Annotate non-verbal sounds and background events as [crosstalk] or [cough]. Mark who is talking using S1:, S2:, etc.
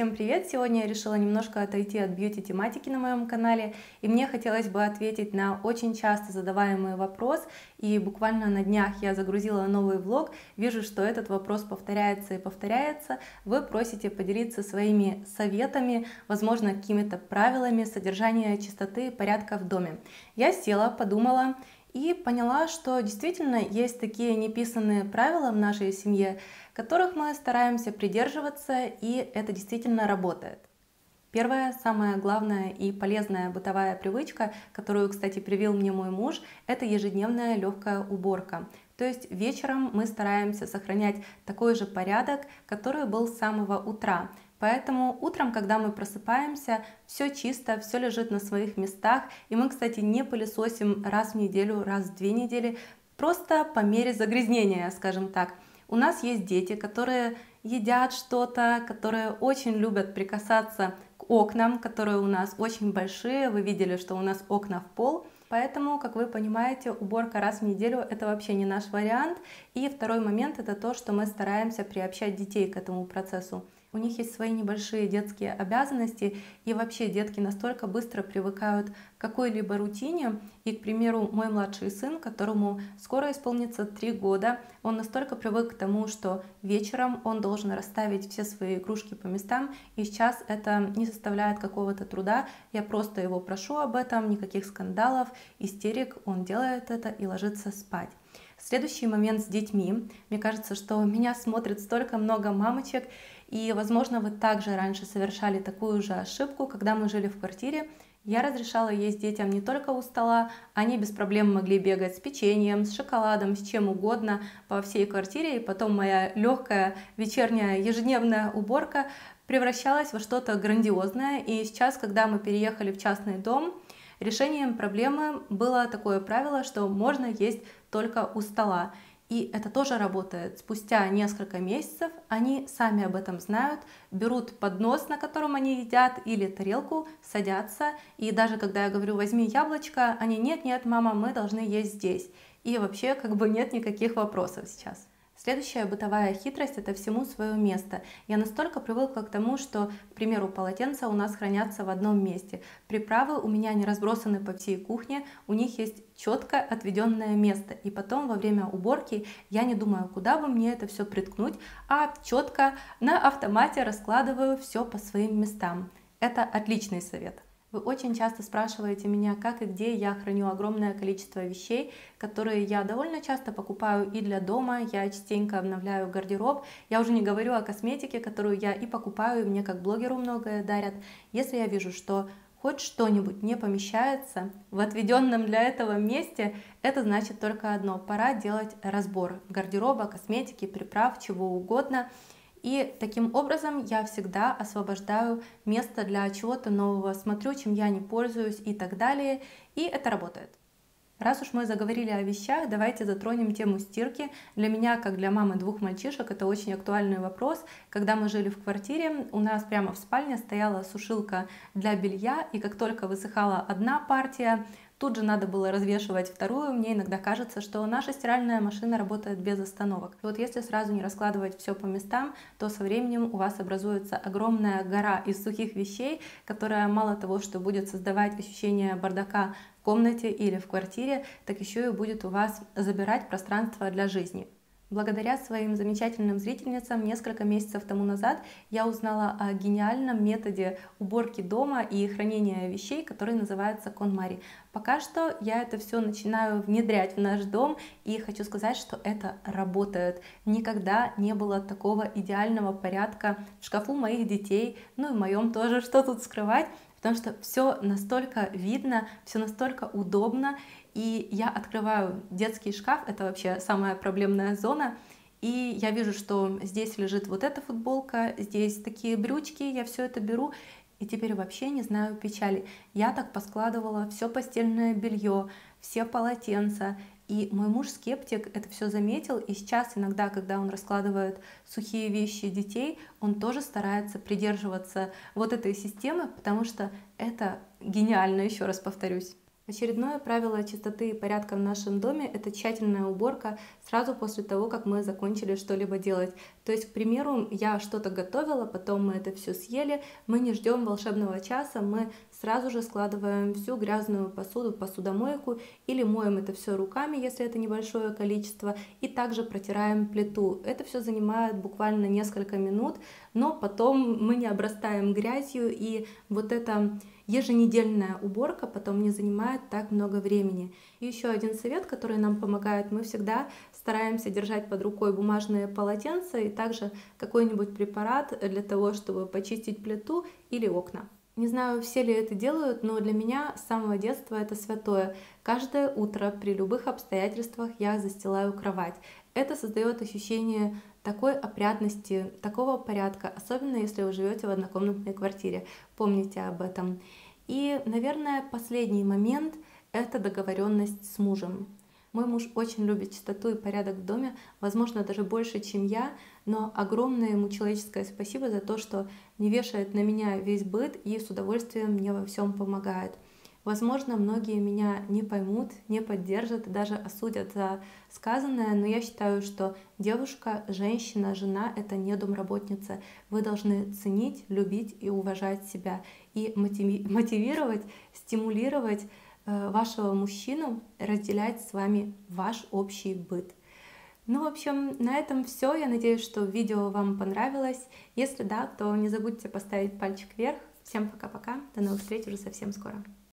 S1: Всем привет! Сегодня я решила немножко отойти от бьюти-тематики на моем канале, и мне хотелось бы ответить на очень часто задаваемый вопрос, и буквально на днях я загрузила новый влог, вижу, что этот вопрос повторяется и повторяется, вы просите поделиться своими советами, возможно, какими-то правилами содержания чистоты и порядка в доме. Я села, подумала, и поняла, что действительно есть такие неписанные правила в нашей семье, которых мы стараемся придерживаться, и это действительно работает. Первая, самая главная и полезная бытовая привычка, которую, кстати, привил мне мой муж, это ежедневная легкая уборка. То есть вечером мы стараемся сохранять такой же порядок, который был с самого утра. Поэтому утром, когда мы просыпаемся, все чисто, все лежит на своих местах. И мы, кстати, не пылесосим раз в неделю, раз в две недели, просто по мере загрязнения, скажем так. У нас есть дети, которые едят что-то, которые очень любят прикасаться к окнам, которые у нас очень большие. Вы видели, что у нас окна в пол. Поэтому, как вы понимаете, уборка раз в неделю – это вообще не наш вариант. И второй момент – это то, что мы стараемся приобщать детей к этому процессу у них есть свои небольшие детские обязанности, и вообще детки настолько быстро привыкают к какой-либо рутине. И, к примеру, мой младший сын, которому скоро исполнится три года, он настолько привык к тому, что вечером он должен расставить все свои игрушки по местам, и сейчас это не составляет какого-то труда. Я просто его прошу об этом, никаких скандалов, истерик, он делает это и ложится спать. Следующий момент с детьми. Мне кажется, что меня смотрит столько много мамочек, и, возможно, вы также раньше совершали такую же ошибку, когда мы жили в квартире. Я разрешала есть детям не только у стола, они без проблем могли бегать с печеньем, с шоколадом, с чем угодно по всей квартире, и потом моя легкая вечерняя ежедневная уборка превращалась во что-то грандиозное. И сейчас, когда мы переехали в частный дом, решением проблемы было такое правило, что можно есть только у стола. И это тоже работает. Спустя несколько месяцев они сами об этом знают, берут поднос, на котором они едят, или тарелку, садятся. И даже когда я говорю «возьми яблочко», они «нет, нет, мама, мы должны есть здесь». И вообще как бы нет никаких вопросов сейчас. Следующая бытовая хитрость – это всему свое место. Я настолько привыкла к тому, что, к примеру, полотенца у нас хранятся в одном месте. Приправы у меня не разбросаны по всей кухне, у них есть четко отведенное место. И потом во время уборки я не думаю, куда бы мне это все приткнуть, а четко на автомате раскладываю все по своим местам. Это отличный совет. Вы очень часто спрашиваете меня, как и где я храню огромное количество вещей, которые я довольно часто покупаю и для дома, я частенько обновляю гардероб. Я уже не говорю о косметике, которую я и покупаю, и мне как блогеру многое дарят. Если я вижу, что хоть что-нибудь не помещается в отведенном для этого месте, это значит только одно. Пора делать разбор гардероба, косметики, приправ, чего угодно – и таким образом я всегда освобождаю место для чего-то нового, смотрю, чем я не пользуюсь и так далее. И это работает. Раз уж мы заговорили о вещах, давайте затронем тему стирки. Для меня, как для мамы двух мальчишек, это очень актуальный вопрос. Когда мы жили в квартире, у нас прямо в спальне стояла сушилка для белья, и как только высыхала одна партия, Тут же надо было развешивать вторую. Мне иногда кажется, что наша стиральная машина работает без остановок. И вот если сразу не раскладывать все по местам, то со временем у вас образуется огромная гора из сухих вещей, которая мало того, что будет создавать ощущение бардака в комнате или в квартире, так еще и будет у вас забирать пространство для жизни. Благодаря своим замечательным зрительницам несколько месяцев тому назад я узнала о гениальном методе уборки дома и хранения вещей, который называется KonMari. Пока что я это все начинаю внедрять в наш дом и хочу сказать, что это работает. Никогда не было такого идеального порядка в шкафу моих детей, ну и в моем тоже, что тут скрывать потому что все настолько видно, все настолько удобно, и я открываю детский шкаф, это вообще самая проблемная зона, и я вижу, что здесь лежит вот эта футболка, здесь такие брючки, я все это беру, и теперь вообще не знаю печали. Я так поскладывала все постельное белье, все полотенца, и мой муж скептик это все заметил, и сейчас иногда, когда он раскладывает сухие вещи детей, он тоже старается придерживаться вот этой системы, потому что это гениально, еще раз повторюсь. Очередное правило чистоты и порядка в нашем доме – это тщательная уборка сразу после того, как мы закончили что-либо делать. То есть, к примеру, я что-то готовила, потом мы это все съели, мы не ждем волшебного часа, мы сразу же складываем всю грязную посуду в посудомойку или моем это все руками, если это небольшое количество, и также протираем плиту. Это все занимает буквально несколько минут, но потом мы не обрастаем грязью, и вот это еженедельная уборка потом не занимает так много времени. И еще один совет, который нам помогает, мы всегда стараемся держать под рукой бумажные полотенца и также какой-нибудь препарат для того, чтобы почистить плиту или окна. Не знаю, все ли это делают, но для меня с самого детства это святое. Каждое утро при любых обстоятельствах я застилаю кровать. Это создает ощущение такой опрятности, такого порядка, особенно если вы живете в однокомнатной квартире. Помните об этом. И, наверное, последний момент — это договоренность с мужем. Мой муж очень любит чистоту и порядок в доме, возможно, даже больше, чем я, но огромное ему человеческое спасибо за то, что не вешает на меня весь быт и с удовольствием мне во всем помогает. Возможно, многие меня не поймут, не поддержат, даже осудят за сказанное, но я считаю, что девушка, женщина, жена — это не домработница. Вы должны ценить, любить и уважать себя и [laughs] мотивировать, стимулировать э, вашего мужчину разделять с вами ваш общий быт. Ну, в общем, на этом все. Я надеюсь, что видео вам понравилось. Если да, то не забудьте поставить пальчик вверх. Всем пока-пока. До новых встреч уже совсем скоро.